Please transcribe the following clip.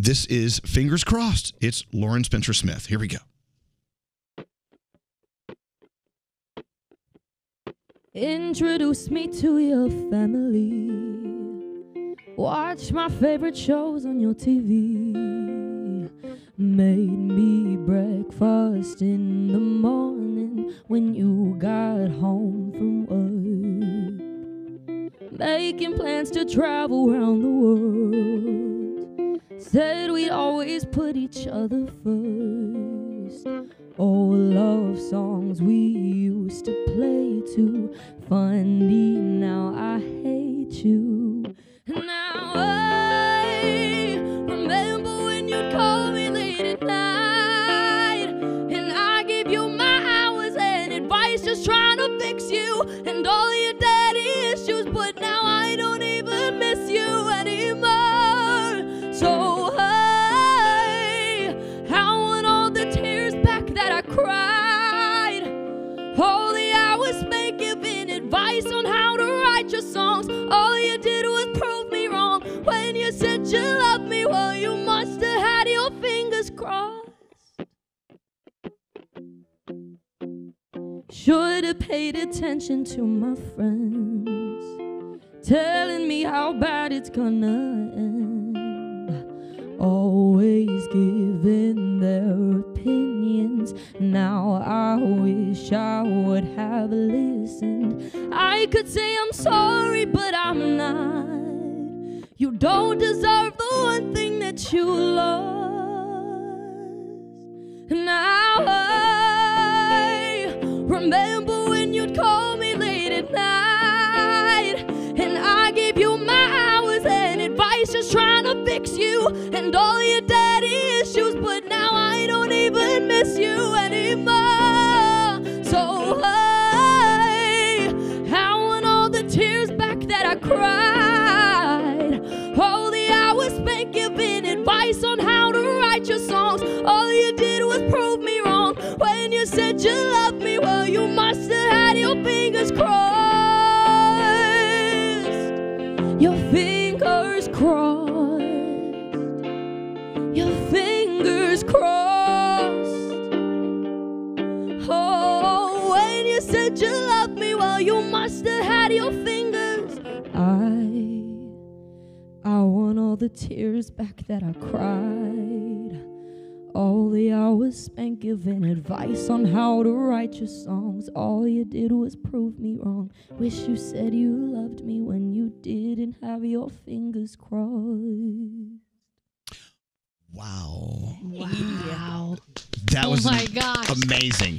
This is Fingers Crossed. It's Lauren Spencer Smith. Here we go. Introduce me to your family. Watch my favorite shows on your TV. Made me breakfast in the morning when you got home from work. Making plans to travel around the world. Said we'd always put each other first. Old love songs we used to play too. Funny now I hate you. Now I remember when you'd call me late at night, and I gave you my hours and advice, just trying to fix you and all write your songs. All you did was prove me wrong when you said you loved me. Well, you must have had your fingers crossed. Should have paid attention to my friends telling me how bad it's gonna end. Always giving their opinions. Now I wish I would have listened. I could say I'm sorry, but I'm not. You don't deserve the one thing that you lost. Now I remember when you'd call me late at night, and I gave you my hours and advice, just trying to fix you and all your hours spent giving advice on how to write your songs. All you did was prove me wrong when you said you loved me. Well, you must have had your fingers crossed. Your fingers crossed. Your fingers crossed. Oh, when you said you loved me, well, you must have had your fingers. The tears back that I cried. All the hours spent giving advice on how to write your songs. All you did was prove me wrong. Wish you said you loved me when you didn't have your fingers crossed. Wow. Wow. That Oh was my gosh. amazing.